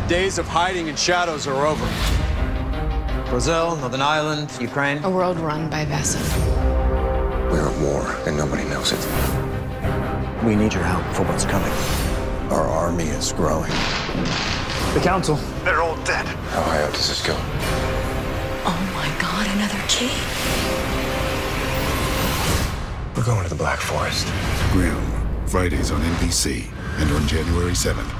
The days of hiding in shadows are over. Brazil, Northern Ireland, Ukraine. A world run by Wesen. We're at war, and nobody knows it. We need your help for what's coming. Our army is growing. The council. They're all dead. How high up does this go? Oh my god, another key. We're going to the Black Forest. Grimm, Fridays on NBC and on January 7th.